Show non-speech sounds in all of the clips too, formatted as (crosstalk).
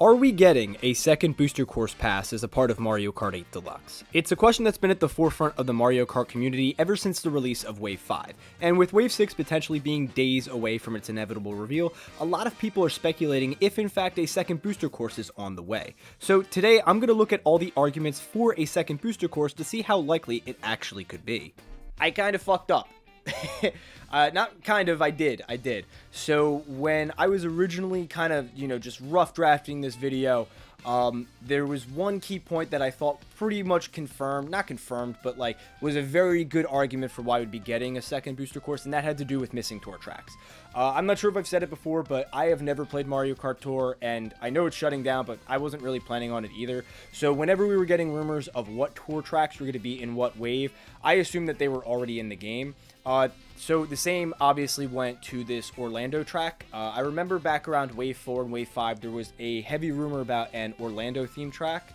Are we getting a second booster course pass as a part of Mario Kart 8 Deluxe? It's a question that's been at the forefront of the Mario Kart community ever since the release of Wave 5, and with Wave 6 potentially being days away from its inevitable reveal, a lot of people are speculating if in fact a second booster course is on the way. So today I'm going to look at all the arguments for a second booster course to see how likely it actually could be. I kind of fucked up. (laughs) uh, not kind of, I did, I did. So when I was originally kind of, you know, just rough drafting this video, um, there was one key point that I thought pretty much confirmed, not confirmed, but like was a very good argument for why we'd be getting a second booster course, and that had to do with missing tour tracks. Uh, I'm not sure if I've said it before, but I have never played Mario Kart Tour, and I know it's shutting down, but I wasn't really planning on it either. So whenever we were getting rumors of what tour tracks were going to be in what wave, I assumed that they were already in the game. Uh, so the same obviously went to this Orlando track. Uh, I remember back around Wave 4 and Wave 5, there was a heavy rumor about an Orlando theme track.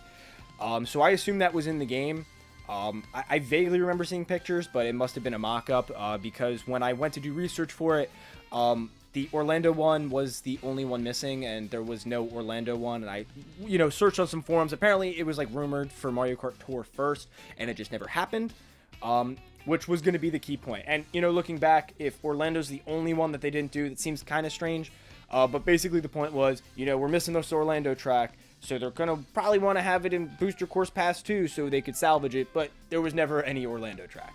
Um, so I assume that was in the game. Um, I, I, vaguely remember seeing pictures, but it must have been a mock-up uh, because when I went to do research for it, um, the Orlando one was the only one missing, and there was no Orlando one. And I, you know, searched on some forums. Apparently, it was like rumored for Mario Kart Tour first, and it just never happened. Um, which was going to be the key point. And, you know, looking back, if Orlando's the only one that they didn't do, that seems kind of strange. Uh, but basically, the point was, you know, we're missing this Orlando track, so they're going to probably want to have it in Booster Course Pass 2 so they could salvage it, but there was never any Orlando track.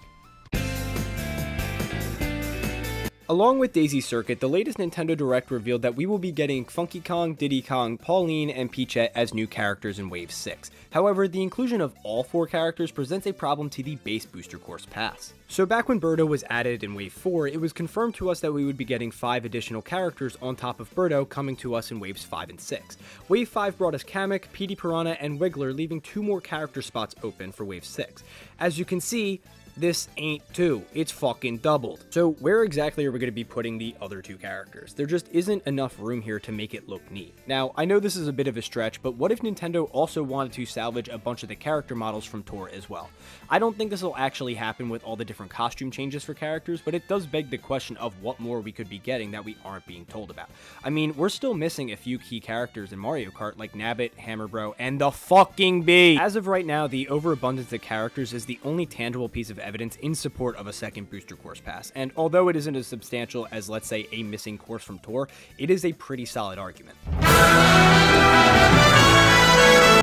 Along with Daisy Circuit, the latest Nintendo Direct revealed that we will be getting Funky Kong, Diddy Kong, Pauline, and Peachette as new characters in Wave 6. However, the inclusion of all four characters presents a problem to the base Booster Course Pass. So back when Birdo was added in Wave 4, it was confirmed to us that we would be getting 5 additional characters on top of Birdo coming to us in Waves 5 and 6. Wave 5 brought us Kamek, Petey Piranha, and Wiggler, leaving two more character spots open for Wave 6. As you can see, this ain't two, it's fucking doubled. So where exactly are we going to be putting the other two characters? There just isn't enough room here to make it look neat. Now, I know this is a bit of a stretch, but what if Nintendo also wanted to salvage a bunch of the character models from Tour as well? I don't think this will actually happen with all the different costume changes for characters, but it does beg the question of what more we could be getting that we aren't being told about. I mean, we're still missing a few key characters in Mario Kart like Nabbit, Hammerbro, and the fucking Bee! As of right now, the overabundance of characters is the only tangible piece of evidence in support of a second booster course pass, and although it isn't as substantial as, let's say, a missing course from Tour, it is a pretty solid argument.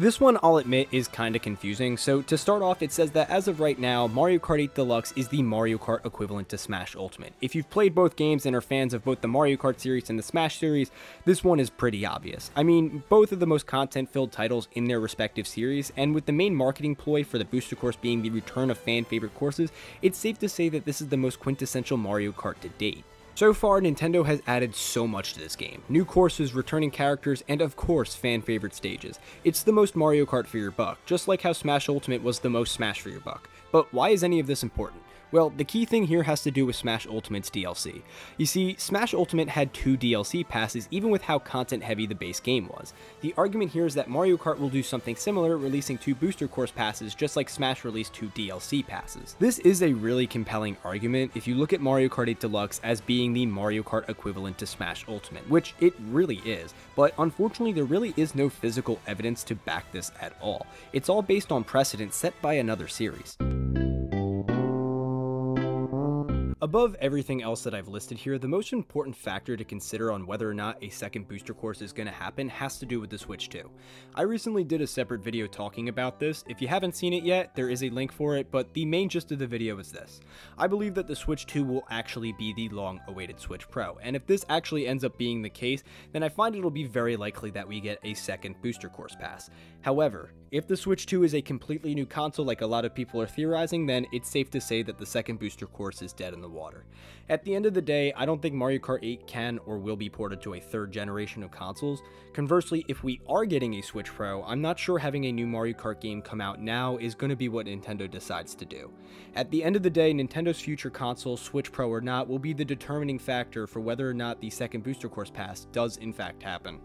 This one, I'll admit, is kinda confusing, so to start off, it says that as of right now, Mario Kart 8 Deluxe is the Mario Kart equivalent to Smash Ultimate. If you've played both games and are fans of both the Mario Kart series and the Smash series, this one is pretty obvious. I mean, both of the most content-filled titles in their respective series, and with the main marketing ploy for the booster course being the return of fan-favorite courses, it's safe to say that this is the most quintessential Mario Kart to date. So far, Nintendo has added so much to this game. New courses, returning characters, and of course, fan favorite stages. It's the most Mario Kart for your buck, just like how Smash Ultimate was the most Smash for your buck. But why is any of this important? Well, the key thing here has to do with Smash Ultimate's DLC. You see, Smash Ultimate had two DLC passes even with how content heavy the base game was. The argument here is that Mario Kart will do something similar, releasing two booster course passes just like Smash released two DLC passes. This is a really compelling argument if you look at Mario Kart 8 Deluxe as being the Mario Kart equivalent to Smash Ultimate, which it really is, but unfortunately there really is no physical evidence to back this at all. It's all based on precedent set by another series. Above everything else that I've listed here, the most important factor to consider on whether or not a second booster course is going to happen has to do with the Switch 2. I recently did a separate video talking about this. If you haven't seen it yet, there is a link for it, but the main gist of the video is this. I believe that the Switch 2 will actually be the long-awaited Switch Pro, and if this actually ends up being the case, then I find it'll be very likely that we get a second booster course pass. However, if the Switch 2 is a completely new console like a lot of people are theorizing, then it's safe to say that the second booster course is dead in the water. At the end of the day, I don't think Mario Kart 8 can or will be ported to a third generation of consoles. Conversely, if we are getting a Switch Pro, I'm not sure having a new Mario Kart game come out now is going to be what Nintendo decides to do. At the end of the day, Nintendo's future console, Switch Pro or not, will be the determining factor for whether or not the second booster course pass does in fact happen.